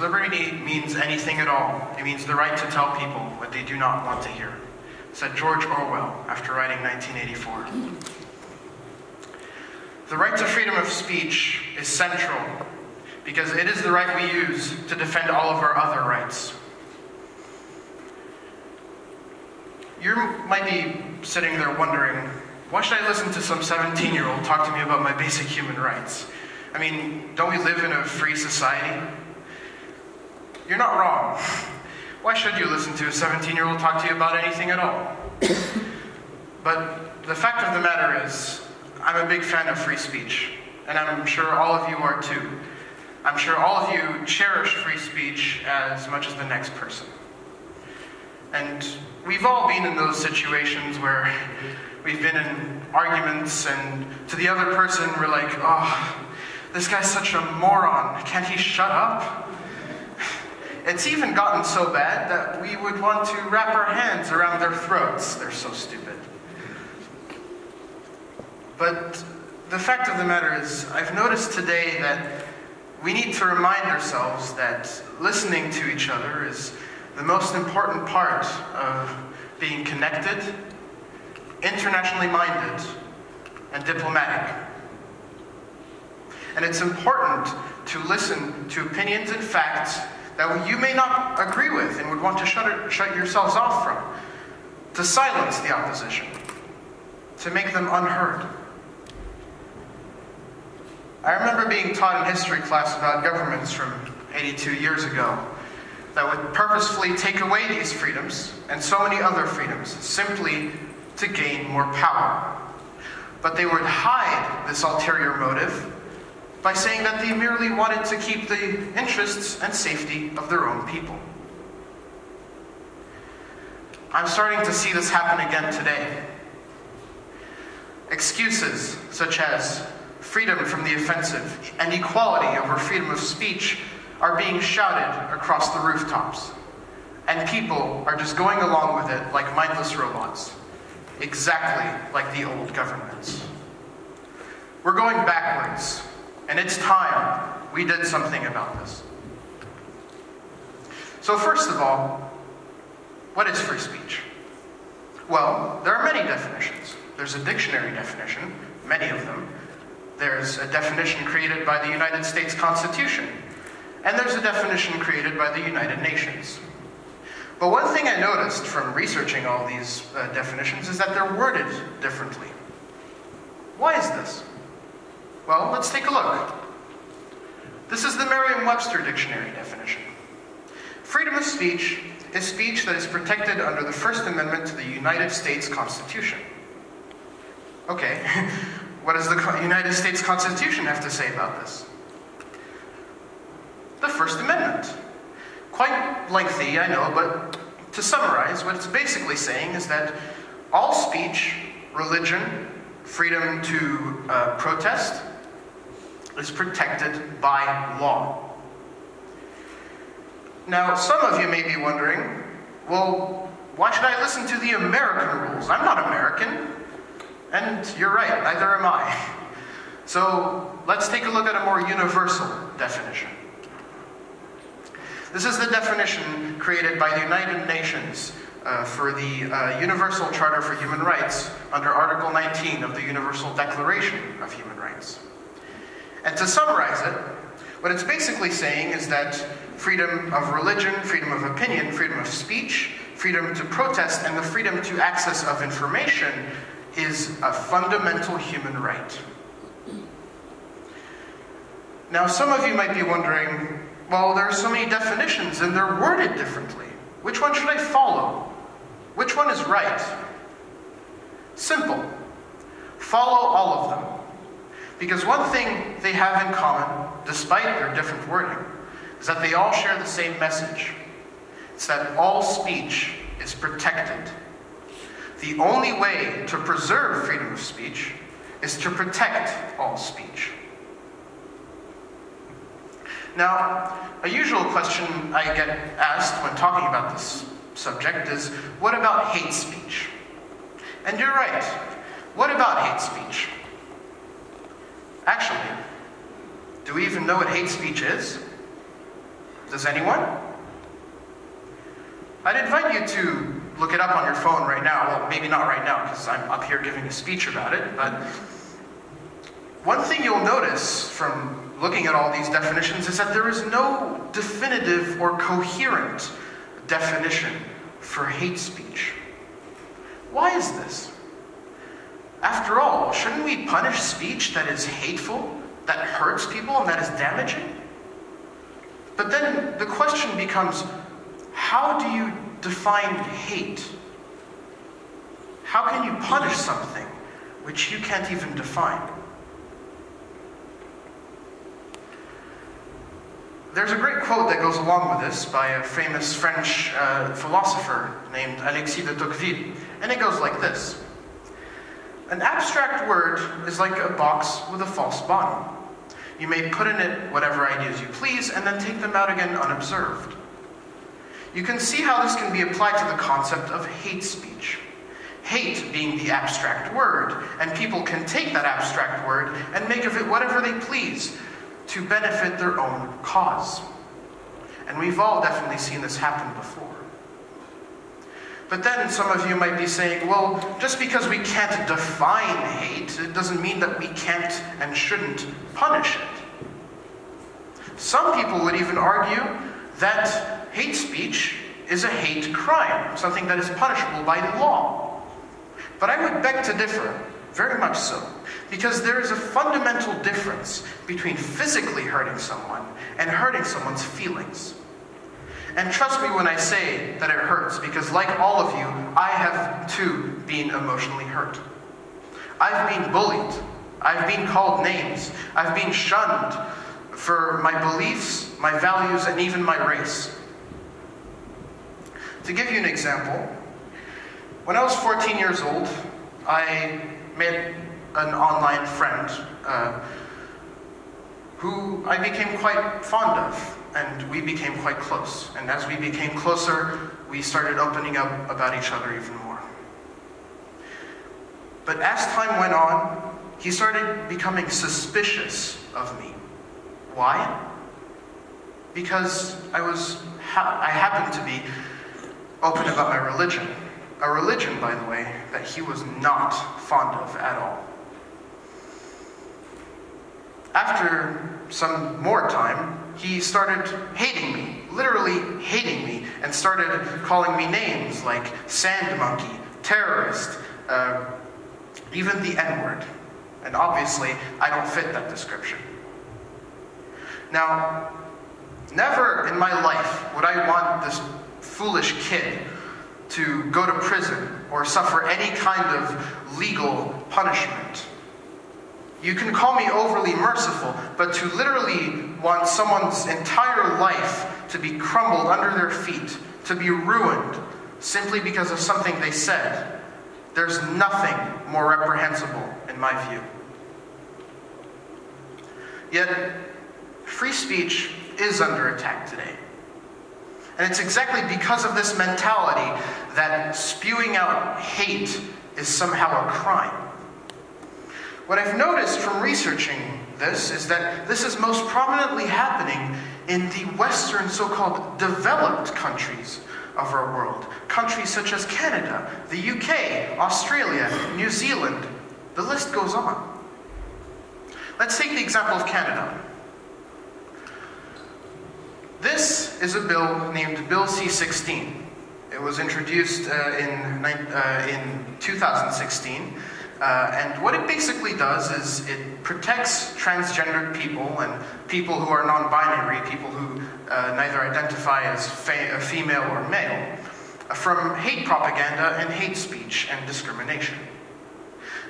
Liberty means anything at all, it means the right to tell people what they do not want to hear, said George Orwell after writing 1984. The right to freedom of speech is central because it is the right we use to defend all of our other rights. You might be sitting there wondering, why should I listen to some 17 year old talk to me about my basic human rights? I mean, don't we live in a free society? You're not wrong. Why should you listen to a 17 year old talk to you about anything at all? but the fact of the matter is, I'm a big fan of free speech, and I'm sure all of you are too. I'm sure all of you cherish free speech as much as the next person. And we've all been in those situations where we've been in arguments, and to the other person, we're like, oh, this guy's such a moron. Can't he shut up? It's even gotten so bad that we would want to wrap our hands around their throats. They're so stupid. But the fact of the matter is, I've noticed today that we need to remind ourselves that listening to each other is the most important part of being connected, internationally minded, and diplomatic. And it's important to listen to opinions and facts that you may not agree with and would want to shut, shut yourselves off from, to silence the opposition, to make them unheard. I remember being taught in history class about governments from 82 years ago that would purposefully take away these freedoms and so many other freedoms simply to gain more power. But they would hide this ulterior motive by saying that they merely wanted to keep the interests and safety of their own people. I'm starting to see this happen again today. Excuses such as freedom from the offensive and equality over freedom of speech are being shouted across the rooftops. And people are just going along with it like mindless robots, exactly like the old governments. We're going backwards, and it's time we did something about this. So, first of all, what is free speech? Well, there are many definitions. There's a dictionary definition, many of them. There's a definition created by the United States Constitution, and there's a definition created by the United Nations. But one thing I noticed from researching all these uh, definitions is that they're worded differently. Why is this? Well, let's take a look. This is the Merriam Webster Dictionary definition Freedom of speech is speech that is protected under the First Amendment to the United States Constitution. Okay, what does the United States Constitution have to say about this? The First Amendment. Quite lengthy, I know, but to summarize, what it's basically saying is that all speech, religion, freedom to uh, protest, is protected by law. Now, some of you may be wondering, well, why should I listen to the American rules? I'm not American. And you're right, neither am I. So let's take a look at a more universal definition. This is the definition created by the United Nations uh, for the uh, Universal Charter for Human Rights under Article 19 of the Universal Declaration of Human Rights. And to summarize it, what it's basically saying is that freedom of religion, freedom of opinion, freedom of speech, freedom to protest, and the freedom to access of information is a fundamental human right. Now, some of you might be wondering, well, there are so many definitions and they're worded differently. Which one should I follow? Which one is right? Simple. Follow all of them. Because one thing they have in common, despite their different wording, is that they all share the same message. It's that all speech is protected. The only way to preserve freedom of speech is to protect all speech. Now, a usual question I get asked when talking about this subject is what about hate speech? And you're right. What about hate speech? Actually, do we even know what hate speech is? Does anyone? I'd invite you to look it up on your phone right now. Well, maybe not right now because I'm up here giving a speech about it, but one thing you'll notice from looking at all these definitions is that there is no definitive or coherent definition for hate speech. Why is this? After all, shouldn't we punish speech that is hateful, that hurts people, and that is damaging? But then the question becomes how do you define hate? How can you punish something which you can't even define? There's a great quote that goes along with this by a famous French uh, philosopher named Alexis de Tocqueville, and it goes like this An abstract word is like a box with a false bottom. You may put in it whatever ideas you please and then take them out again unobserved. You can see how this can be applied to the concept of hate speech. Hate being the abstract word, and people can take that abstract word and make of it whatever they please to benefit their own cause. And we've all definitely seen this happen before. But then some of you might be saying, well, just because we can't define hate, it doesn't mean that we can't and shouldn't punish it. Some people would even argue that hate speech is a hate crime, something that is punishable by law. But I would beg to differ, very much so. Because there is a fundamental difference between physically hurting someone and hurting someone's feelings. And trust me when I say that it hurts, because like all of you, I have too been emotionally hurt. I've been bullied. I've been called names. I've been shunned for my beliefs, my values, and even my race. To give you an example, when I was 14 years old, I met an online friend uh, who I became quite fond of, and we became quite close. And as we became closer, we started opening up about each other even more. But as time went on, he started becoming suspicious of me. Why? Because I was, ha- I happened to be open about my religion. A religion, by the way, that he was not fond of at all. After some more time, he started hating me, literally hating me, and started calling me names like sand monkey, terrorist, uh, even the N word. And obviously, I don't fit that description. Now, never in my life would I want this foolish kid to go to prison or suffer any kind of legal punishment. You can call me overly merciful, but to literally want someone's entire life to be crumbled under their feet, to be ruined, simply because of something they said, there's nothing more reprehensible in my view. Yet, free speech is under attack today. And it's exactly because of this mentality that spewing out hate is somehow a crime. What I've noticed from researching this is that this is most prominently happening in the Western so called developed countries of our world. Countries such as Canada, the UK, Australia, New Zealand. The list goes on. Let's take the example of Canada. This is a bill named Bill C 16. It was introduced uh, in, uh, in 2016 uh, and what it basically does is it protects transgendered people and people who are non binary, people who uh, neither identify as fa- female or male, uh, from hate propaganda and hate speech and discrimination.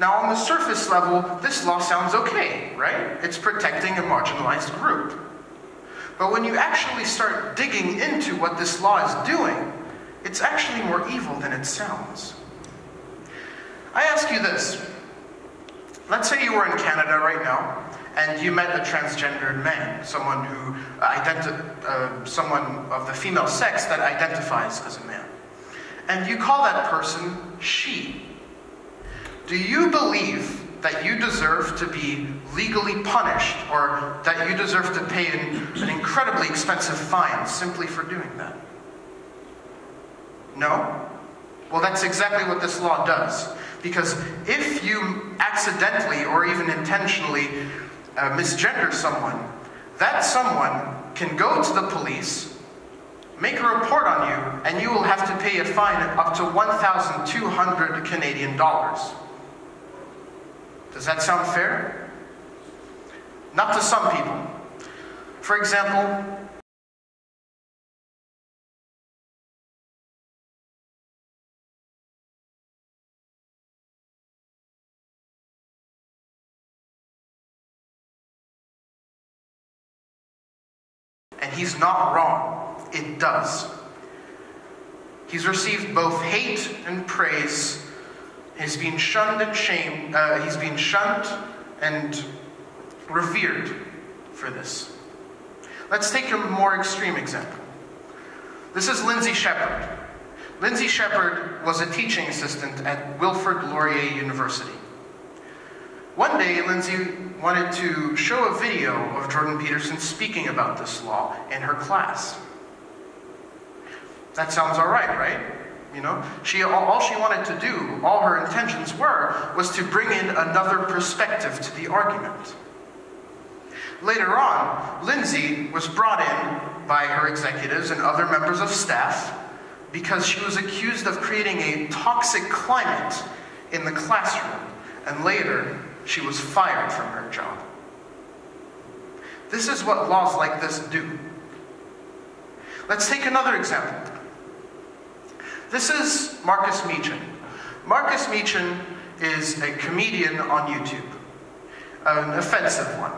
Now, on the surface level, this law sounds okay, right? It's protecting a marginalized group. But when you actually start digging into what this law is doing, it's actually more evil than it sounds. I ask you this. Let's say you were in Canada right now and you met a transgendered man, someone who identi- uh, someone of the female sex that identifies as a man. And you call that person she. Do you believe that you deserve to be legally punished or that you deserve to pay an, an incredibly expensive fine simply for doing that? No? Well, that's exactly what this law does. Because if you accidentally or even intentionally uh, misgender someone, that someone can go to the police, make a report on you, and you will have to pay a fine up to 1,200 Canadian dollars. Does that sound fair? Not to some people. For example, not wrong. It does. He's received both hate and praise. He's been shunned and shamed. Uh, he's been shunned and revered for this. Let's take a more extreme example. This is Lindsay Shepherd. Lindsay Shepherd was a teaching assistant at Wilfrid Laurier University. One day, Lindsay wanted to show a video of Jordan Peterson speaking about this law in her class. That sounds all right, right? You know, she all she wanted to do, all her intentions were, was to bring in another perspective to the argument. Later on, Lindsay was brought in by her executives and other members of staff because she was accused of creating a toxic climate in the classroom. And later, she was fired from her job. This is what laws like this do. Let's take another example. This is Markus Meechan. Markus Meechan is a comedian on YouTube, an offensive one.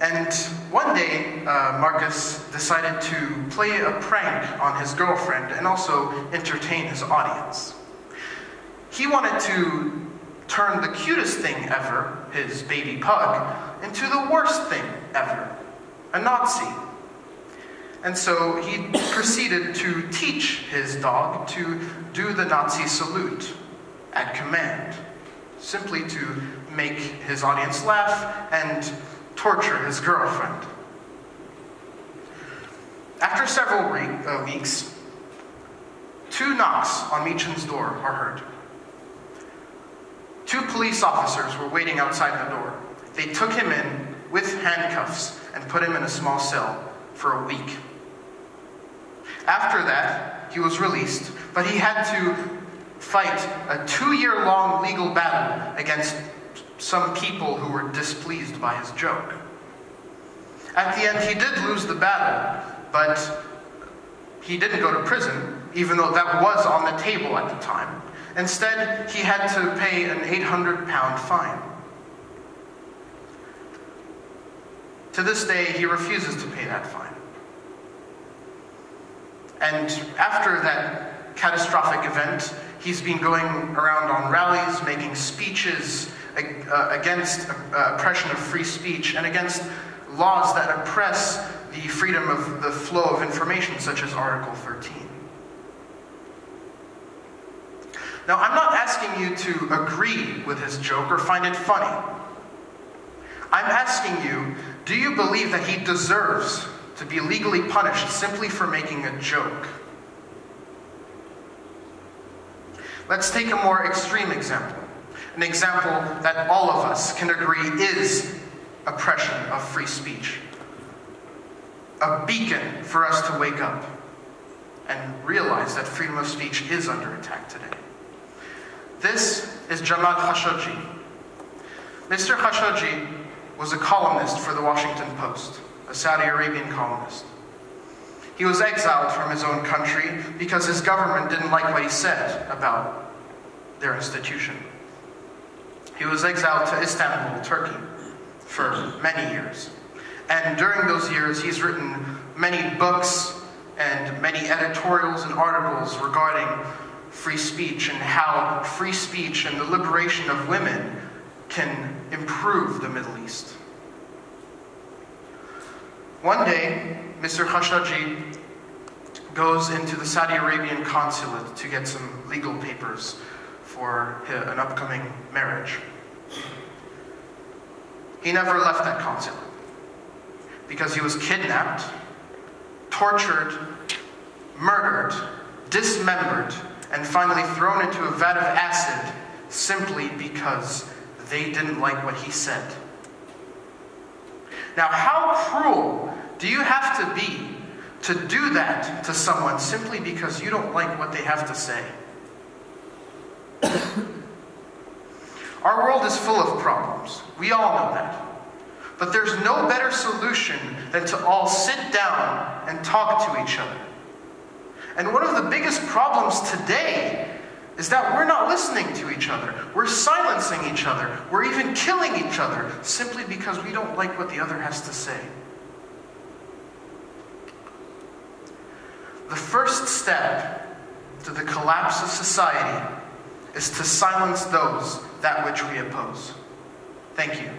And one day, uh, Markus decided to play a prank on his girlfriend and also entertain his audience. He wanted to turned the cutest thing ever, his baby pug, into the worst thing ever, a Nazi. And so he proceeded to teach his dog to do the Nazi salute at command, simply to make his audience laugh and torture his girlfriend. After several re- uh, weeks, two knocks on Meechan's door are heard. Two police officers were waiting outside the door. They took him in with handcuffs and put him in a small cell for a week. After that, he was released, but he had to fight a two year long legal battle against some people who were displeased by his joke. At the end, he did lose the battle, but he didn't go to prison, even though that was on the table at the time. Instead, he had to pay an 800 pound fine. To this day, he refuses to pay that fine. And after that catastrophic event, he's been going around on rallies, making speeches uh, against uh, oppression of free speech and against laws that oppress the freedom of the flow of information, such as Article 13. Now, I'm not asking you to agree with his joke or find it funny. I'm asking you, do you believe that he deserves to be legally punished simply for making a joke? Let's take a more extreme example. An example that all of us can agree is oppression of free speech. A beacon for us to wake up and realize that freedom of speech is under attack today. This is Jamal Khashoggi. Mr. Khashoggi was a columnist for the Washington Post, a Saudi Arabian columnist. He was exiled from his own country because his government didn't like what he said about their institution. He was exiled to Istanbul, Turkey, for many years. And during those years, he's written many books and many editorials and articles regarding free speech and how free speech and the liberation of women can improve the Middle East. One day, Mr. Khashoggi goes into the Saudi Arabian consulate to get some legal papers for an upcoming marriage. he never left that consulate because he was kidnapped, tortured, murdered, dismembered, and finally thrown into a vat of acid simply because they didn't like what he said. Now, how cruel do you have to be to do that to someone simply because you don't like what they have to say? Our world is full of problems. We all know that. But there's no better solution than to all sit down and talk to each other. And one of the biggest problems today is that we're not listening to each other. We're silencing each other. We're even killing each other simply because we don't like what the other has to say. The first step to the collapse of society is to silence those that which we oppose. Thank you.